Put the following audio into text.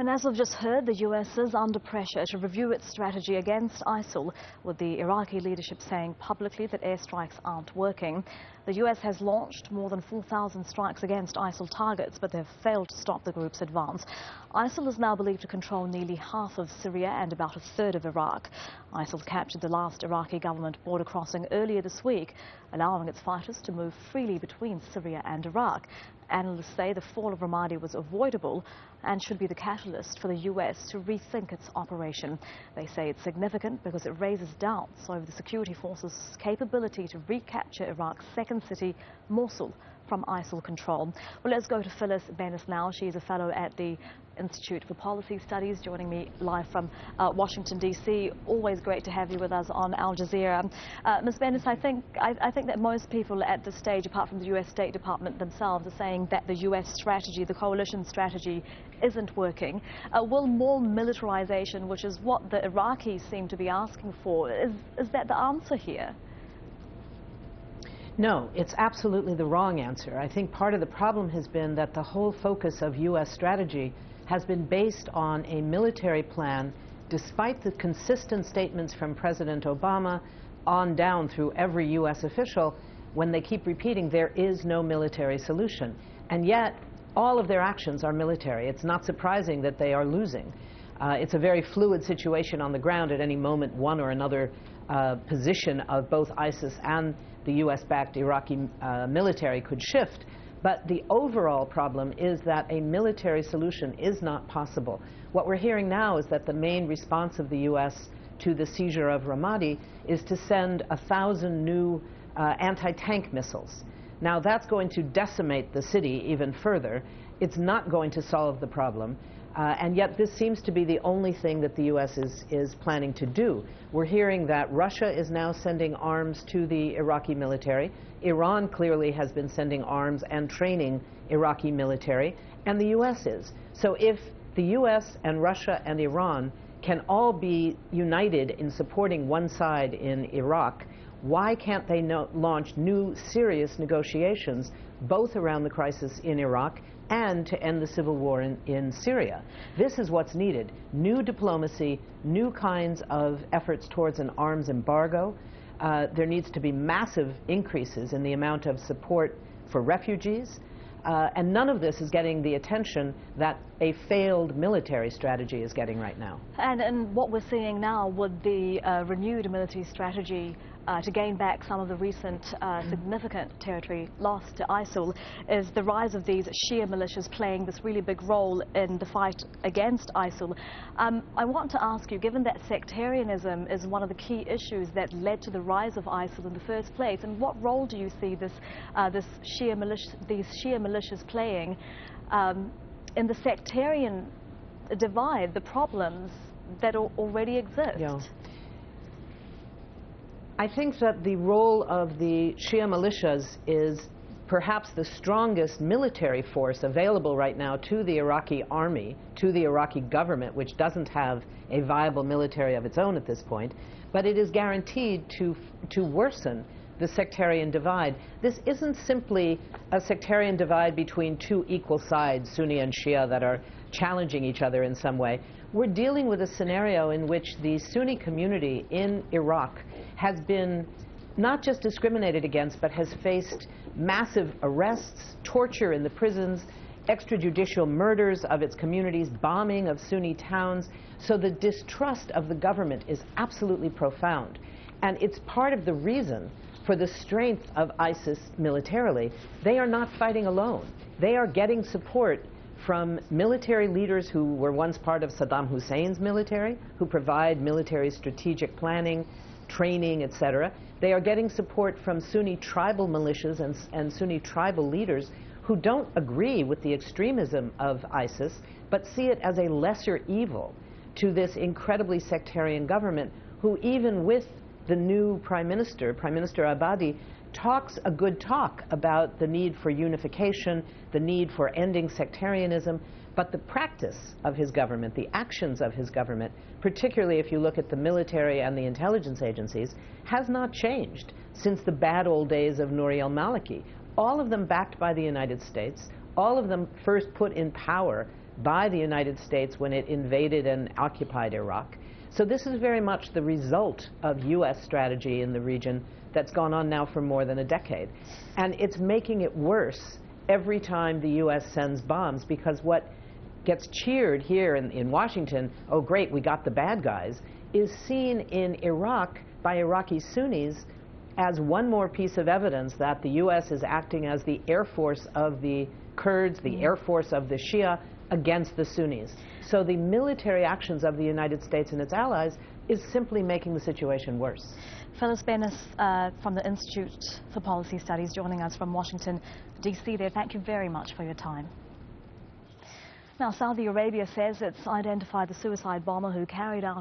And as we've just heard, the US is under pressure to review its strategy against ISIL, with the Iraqi leadership saying publicly that airstrikes aren't working. The US has launched more than 4,000 strikes against ISIL targets, but they've failed to stop the group's advance. ISIL is now believed to control nearly half of Syria and about a third of Iraq. ISIL captured the last Iraqi government border crossing earlier this week, allowing its fighters to move freely between Syria and Iraq. Analysts say the fall of Ramadi was avoidable and should be the catalyst for the US to rethink its operation. They say it's significant because it raises doubts over the security forces' capability to recapture Iraq's second city, Mosul, from ISIL control. Well, let's go to Phyllis Bennis now. She's a fellow at the Institute for Policy Studies, joining me live from uh, Washington, D.C. Always great to have you with us on Al Jazeera. Uh, Ms. Bennis, I think, I, I, think that most people at this stage, apart from the U.S. State Department themselves, are saying that the U.S. strategy, the coalition strategy, isn't working. Uh, will more militarization, which is what the Iraqis seem to be asking for, is, is that the answer here? No, it's absolutely the wrong answer. I think part of the problem has been that the whole focus of U.S. strategy has been based on a military plan, despite the consistent statements from President Obama on down through every U.S. official, when they keep repeating there is no military solution. And yet, all of their actions are military. It's not surprising that they are losing. Uh, it's a very fluid situation on the ground. At any moment, one or another uh, position of both ISIS and the U.S.-backed Iraqi uh, military could shift. But the overall problem is that a military solution is not possible. What we're hearing now is that the main response of the U.S. to the seizure of Ramadi is to send a thousand new uh, anti-tank missiles. Now that's going to decimate the city even further. It's not going to solve the problem. Uh, and yet this seems to be the only thing that the U.S. Is, is planning to do. We're hearing that Russia is now sending arms to the Iraqi military. Iran clearly has been sending arms and training Iraqi military, and the U.S. is. So if the U.S. and Russia and Iran can all be united in supporting one side in Iraq, why can't they no launch new serious negotiations both around the crisis in Iraq and to end the civil war in, in Syria. This is what's needed. New diplomacy, new kinds of efforts towards an arms embargo. Uh, there needs to be massive increases in the amount of support for refugees. Uh, and none of this is getting the attention that a failed military strategy is getting right now. And, and what we're seeing now with the uh, renewed military strategy uh, to gain back some of the recent uh, significant territory lost to ISIL is the rise of these Shia militias playing this really big role in the fight against ISIL. Um, I want to ask you, given that sectarianism is one of the key issues that led to the rise of ISIL in the first place, and what role do you see this, uh, this Shia militia, these Shia militias playing um, in the sectarian divide, the problems that already exist? Yeah. I think that the role of the Shia militias is perhaps the strongest military force available right now to the Iraqi army, to the Iraqi government, which doesn't have a viable military of its own at this point, but it is guaranteed to, to worsen the sectarian divide. This isn't simply a sectarian divide between two equal sides, Sunni and Shia, that are challenging each other in some way. We're dealing with a scenario in which the Sunni community in Iraq has been not just discriminated against, but has faced massive arrests, torture in the prisons, extrajudicial murders of its communities, bombing of Sunni towns. So the distrust of the government is absolutely profound. And it's part of the reason for the strength of ISIS militarily. They are not fighting alone. They are getting support from military leaders who were once part of Saddam Hussein's military, who provide military strategic planning, training, etc. They are getting support from Sunni tribal militias and, and Sunni tribal leaders who don't agree with the extremism of ISIS, but see it as a lesser evil to this incredibly sectarian government, who even with the new prime minister, Prime Minister Abadi, talks a good talk about the need for unification, the need for ending sectarianism, but the practice of his government, the actions of his government, particularly if you look at the military and the intelligence agencies, has not changed since the bad old days of Nouri al-Maliki. All of them backed by the United States, all of them first put in power by the United States when it invaded and occupied Iraq. So this is very much the result of U.S. strategy in the region that's gone on now for more than a decade. And it's making it worse every time the U.S. sends bombs because what gets cheered here in, in Washington, oh great, we got the bad guys, is seen in Iraq by Iraqi Sunnis as one more piece of evidence that the U.S. is acting as the air force of the Kurds, the mm. air force of the Shia, against the Sunnis. So the military actions of the United States and its allies is simply making the situation worse. Phyllis Bennis uh, from the Institute for Policy Studies joining us from Washington, D.C. there. Thank you very much for your time. Now, Saudi Arabia says it's identified the suicide bomber who carried out